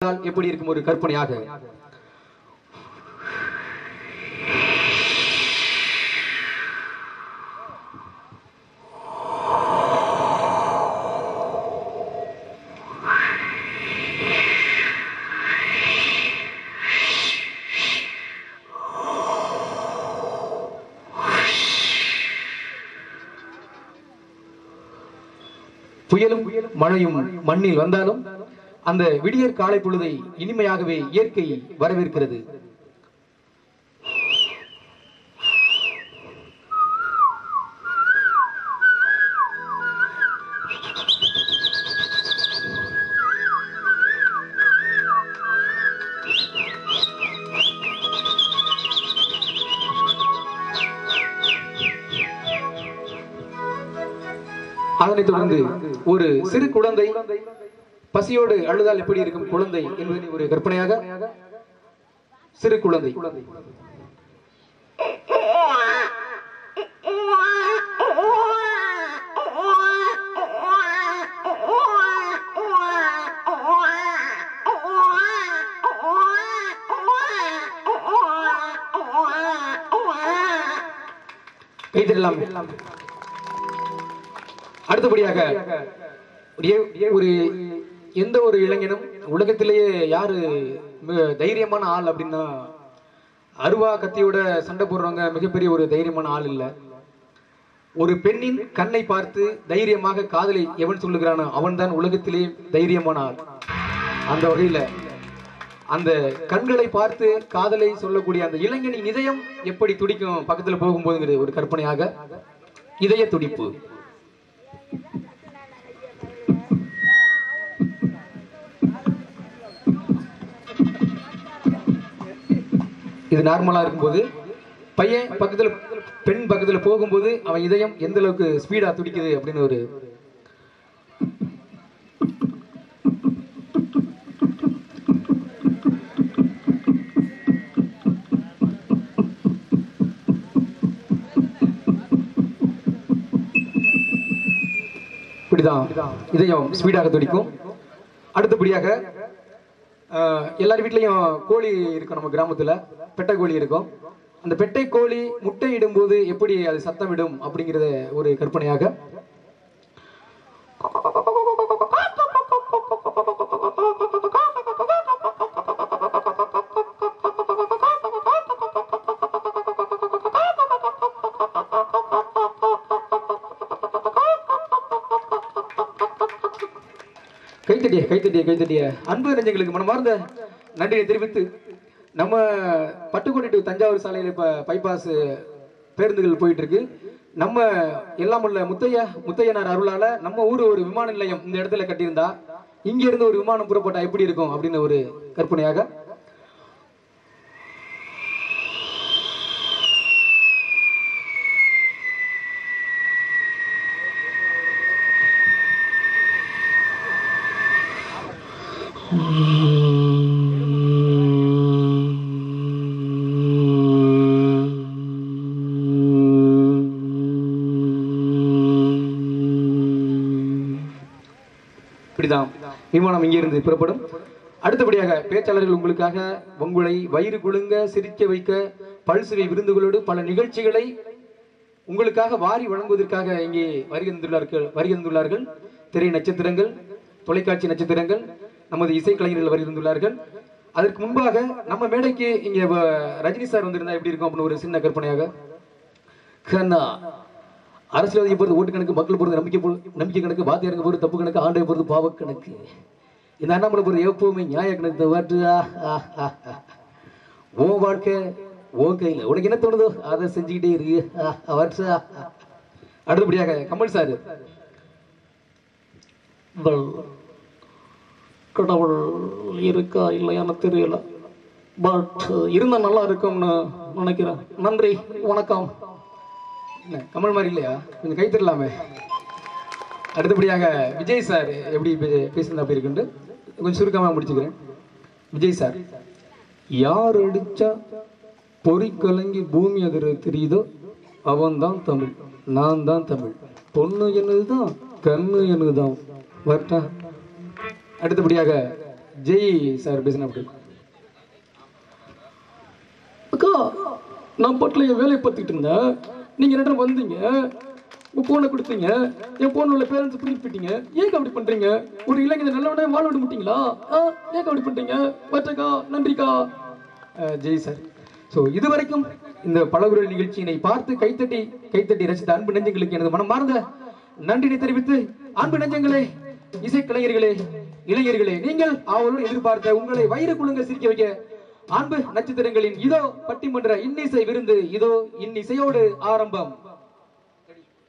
எப்படி இருக்கும் ஒரு கற்பனையாக? புயலும் மழையும் மண்ணில் வந்தாலும் அந்த விடியற் காலை பொழுதை இனிமையாகவே இயற்கை வரவேற்கிறது. அதனைத் தொடர்ந்து ஒரு சிறு குழந்தை பசியோடு அழுதால் எப்படி இருக்கும் குழந்தை என்பதை ஒரு கற்பனையாக? சிறு குழந்தை. கைத்தெல்லாம் அடுத்தபடியாக ஒரு எந்த ஒரு இளைஞனும் உலகத்திலேயே யாரு தைரியமான ஆள் அப்படின்னா அருவா கத்தியோட சண்டை போடுறவங்க மிகப்பெரிய ஒரு தைரியமான ஆள் இல்ல. ஒரு பெண்ணின் கண்ணை பார்த்து தைரியமாக காதலை எவன் சொல்லுகிறானோ அவன்தான் உலகத்திலே தைரியமான ஆள். அந்த வகையில அந்த கண்களை பார்த்து காதலை சொல்லக்கூடிய அந்த இளைஞனின் இதயம் எப்படி துடிக்கும் பக்கத்துல போகும்போதுங்கிறது ஒரு கற்பனையாக இதய துடிப்பு இது நார்மலாக இருக்கும்போது பையன் பக்கத்தில் பெண் பக்கத்தில் போகும்போது அவன் இதயம் எந்த அளவுக்கு ஸ்பீடாக துடிக்குது அப்படின்னு ஒரு இப்படிதான் இதயம் ஸ்பீடாக துடிக்கும். அடுத்தபடியாக எல்லார் வீட்லேயும் கோழி இருக்கும் நம்ம கிராமத்தில். பெட்டை கோழி இருக்கும். அந்த பெட்டை கோழி முட்டை இடும்போது எப்படி அது சத்தம் விடும் ஒரு கற்பனையாக கைத்தட்டிய கைத்தட்டிய கைத்தட்டிய. அன்பு நெஞ்சங்களுக்கு மனமார்ந்த நன்றியை தெரிவித்து நம்ம பட்டுக்கோட்டை டு தஞ்சாவூர் சாலையில் இப்போ பைபாஸ் பேருந்துகள் போயிட்டு இருக்கு நம்ம எல்லாம் உள்ள முத்தையா முத்தையனார் அருளால நம்ம ஊர் ஒரு விமான நிலையம் இந்த இடத்துல கட்டியிருந்தா இங்க இருந்து ஒரு விமானம் புறப்பட்டா எப்படி இருக்கும் அப்படின்னு ஒரு கற்பனையாக இப்படிதான் விமானம் இங்கிருந்து புறப்படும். அடுத்தபடியாக பேச்சாளர்கள் உங்களுக்காக உங்களை வயிறு குழுங்க சிரிக்க வைக்க பல்சுவை விருந்துகளோடு பல நிகழ்ச்சிகளை உங்களுக்காக வாரி வழங்குவதற்காக இங்கே வருகின்றுள்ளார்கள் வருகின்றுள்ளார்கள். திரை நட்சத்திரங்கள் தொலைக்காட்சி நட்சத்திரங்கள் நமது இசைக்கலைஞர்கள் வருகின்றுள்ளார்கள் அதற்கு முன்பாக நம்ம மேடைக்கு இங்க ரஜினி சார் வந்திருந்தா எப்படி இருக்கும் அப்படின்னு ஒரு சின்ன கற்பனையாக. கண்ணா அரசியல்வாதியை பொறுத்து ஓட்டு கணக்கு மக்கள் பொறுத்து நம்பிக்கை நம்பிக்கை கணக்கு வாத்தியாருக்கு பொறுத்து தப்பு கணக்கு ஆண்டை பொறுத்து பாவ கணக்கு. இந்த அண்ணாமலை பொறுத்து எப்பவுமே நியாய கணக்கு வாட்டு ஓ வாழ்க்கை ஓ கையில். உனக்கு என்ன தோணுதோ அதை செஞ்சுக்கிட்டே இருக்கு ஆ, அடுத்தபடியாக கமல் சார். கடவுள் இருக்கா இல்லையான்னு தெரியல. பட் இருந்தா நல்லா இருக்கும்னு நினைக்கிறேன். நன்றி வணக்கம். இல்லை கமல் மாதிரி இல்லையா? கொஞ்சம் கை தரலாமே அடுத்தபடியாக விஜய் சார் எப்படி பே- பேசுனது அப்படி இருக்குன்ட்டு கொஞ்சம் சுருக்கமாக முடிச்சுக்கிறேன். விஜய் சார் யார் அடிச்சா பொறி கலங்கி பூமி அதிர தெரியுதோ அவன் தான் தமிழ் நான் தான் தமிழ். பொண்ணு என்னதுதான் கண்ணு என்னதுதான். வரட்டா. அடுத்தபடியாக ஜெய் சார் பேசினா அப்படி அக்கா நான் பாட்டில் என் வேலையை பார்த்துக்கிட்டு இருந்தேன். நீங்கள் ரெண்டு வந்தீங்க? உங்கள் ஃபோனை கொடுத்தீங்க. என் ஃபோன் உள்ள பேரண்ட்ஸ் பிடிச்சி போயிட்டீங்க. ஏங்க அப்படி பண்ணுறீங்க ஒரு இளைஞர் நல்லவனே வாழ விட மாட்டீங்களா? ஆ ஏங்க அப்படி பண்ணுறீங்க வச்சக்கா நன்றிக்கா? ஜெய் சார். ஸோ இதுவரைக்கும் இந்த பலகுரல் நிகழ்ச்சியினை பார்த்து கைத்தட்டி கைத்தட்டி ரசித்த அன்பு நெஞ்சங்களுக்கு எனது மனமார்ந்த நன்றினை தெரிவித்து அன்பு நெஞ்சங்களே இசைக்கலைஞர்களே இளைஞர்களே நீங்கள் அவளோடு எதிர்பார்த்த உங்களை வயிறு குழுங்க சிரிக்க வைக்க அன்பு நட்சத்திரங்களின் இதோ பட்டிமன்ற இன்னிசை விருந்து இதோ இன்னிசையோடு ஆரம்பம்.